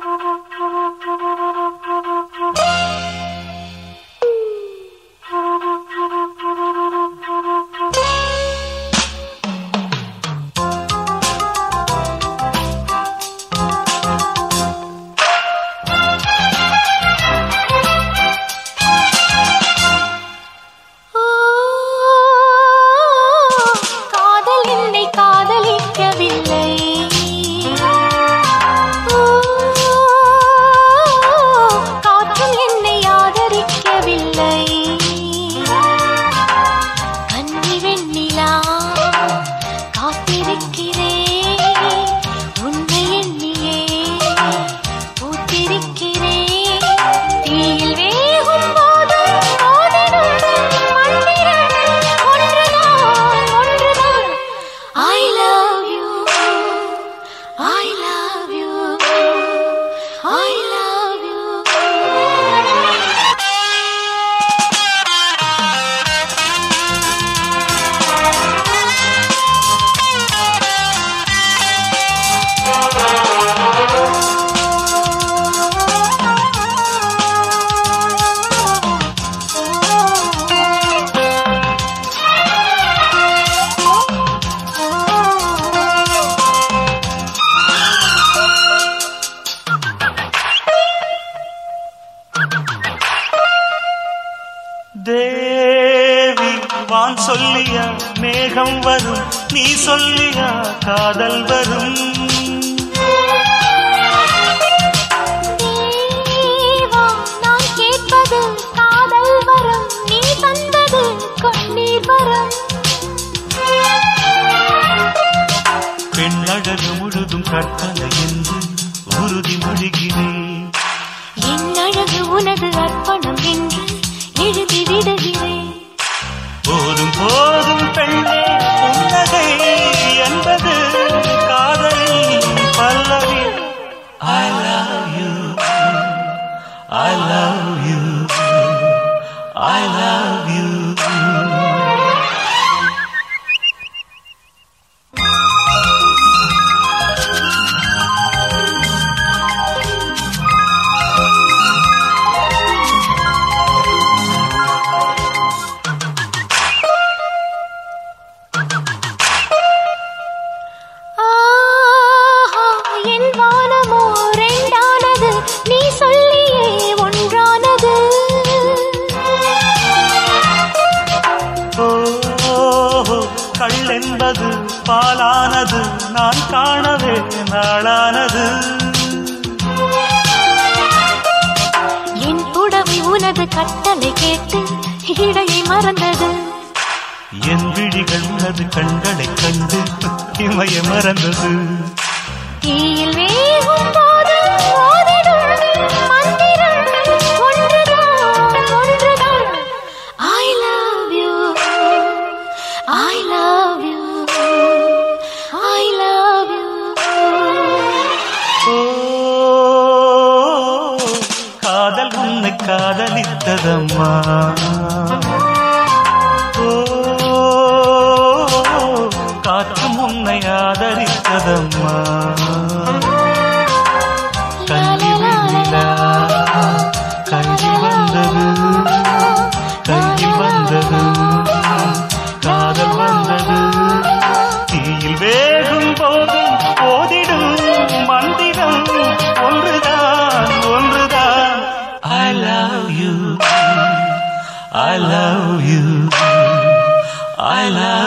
Thank you. தேவி வான் சொல்லியா மேகம் வரும். நீ சொல்லியா காதல் வரும். பெண்ணழகு முழுதும் கற்பனை என்று உறுதி மொழிகிறேன். என் அழகு உனது அர்ப்பணம் என்று எழுதி நான் காணவே நாளானது. என் புடவை உனது கட்டளை கேட்டு இடையை மறந்தது. என் விழிகள் உனது கண்களைக் கண்டு இமய மறந்தது. காதல் உன்னை காதலித்ததம்மா. ஓ காற்றும் உன்னை ஆதரித்ததம்மா. I love you. I love